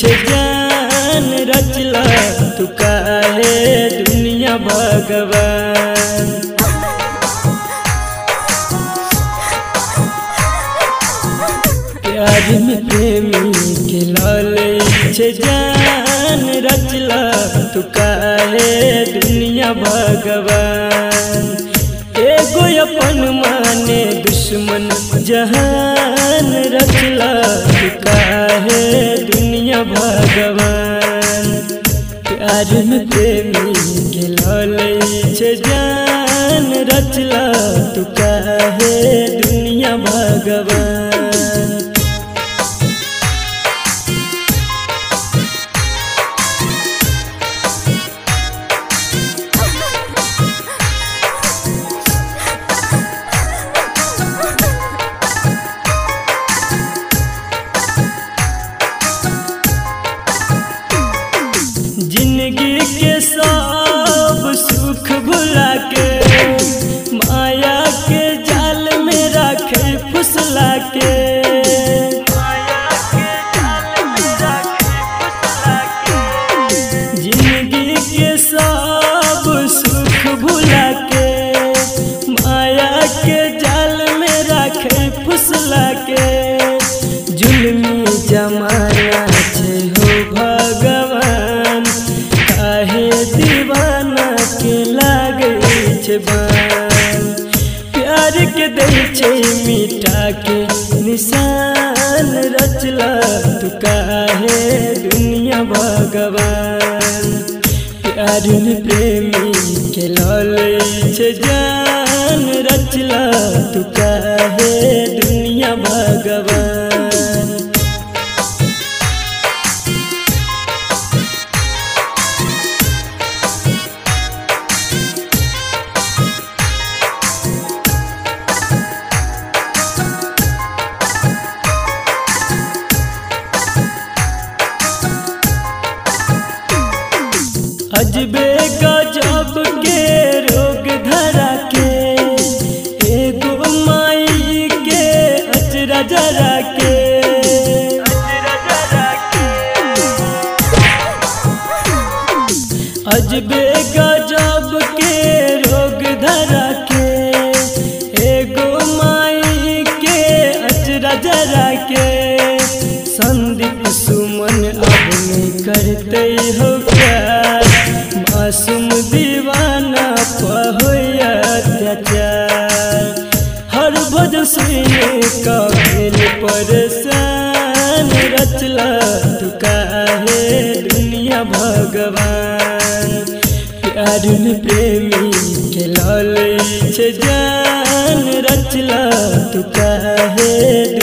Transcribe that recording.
छे जान रचला, तू दुनिया भगवान? प्यार में प्रेमी के जान रचला, तू दुनिया भगवान? एगो अपन माने दुश्मन जहान रचला तू दुनिया भगवान। प्यार में प्रेमी के लाले जान रचला तू के सब सुख भुला के, माया के जाल में रखे फुसला के। ज़िंदगी सुख के, माया के जमाना प्यार के दई मिटा के निशान रचला तू काहे दुनिया भगवान? प्यार प्रेमी के लल जान रचला तू काहे गजब के रोग धरा के एगो माई के अचरा जरा के अजबे गजब के रोग धरा के एगो माई के अचरा जरा के संदीप सुमन अब करते हो भजन सुने का भेल परेशान रचला तू दुनिया भगवान। प्यार में प्रेमी के लाल जान रचला तू काहे दुनिया भगवान